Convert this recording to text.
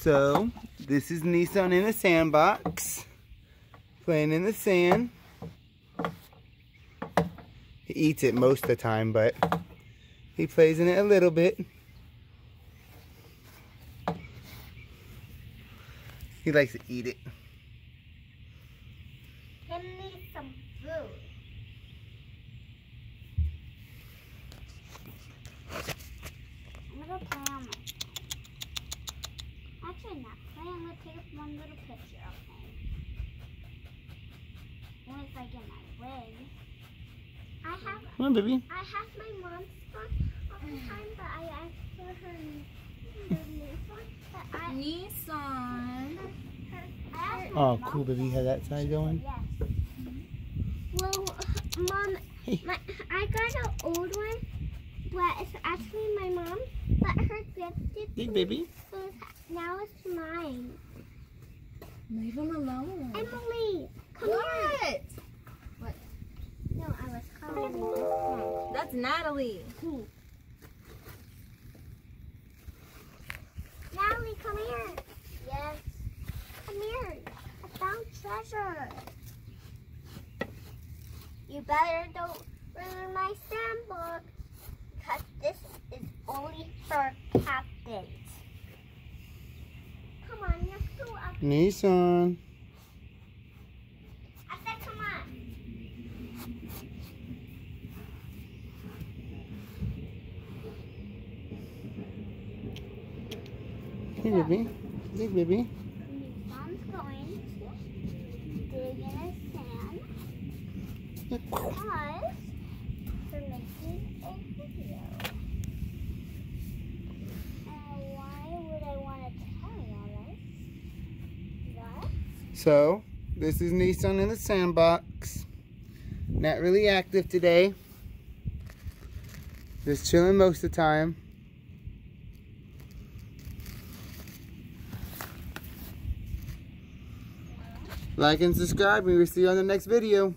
So, this is Nissan in the sandbox. Playing in the sand. He eats it most of the time, but he plays in it a little bit. He likes to eat it. Give me some food. I'm gonna play on my phone. Actually, not play. I'm gonna take one little picture of him. When it's like in my wig. I have Come on, baby. I have my mom's phone all the time, but I asked for her, her new. But I, Nissan. her, I Oh, cool, baby. You have that side going? Yes. Well, mom, Hey. my, I got an old one, but it's actually my mom, but her gifted Hey, to baby. Now it's mine. Leave him alone. Emily, come here. What? No, I was calling you. That's Natalie. Natalie, come here. Yes. Come here. I found treasure. You better don't ruin my sandbox. Because this is only for captains. Come on, let's go up. Nissan. I said come on. Hey, baby. Hey, baby. Mom's going to dig in the sand. because we're making a video. And why would I want to tell you all this? What? So, this is Nissan in the sandbox. Not really active today. Just chilling most of the time. Like and subscribe, and we'll see you on the next video.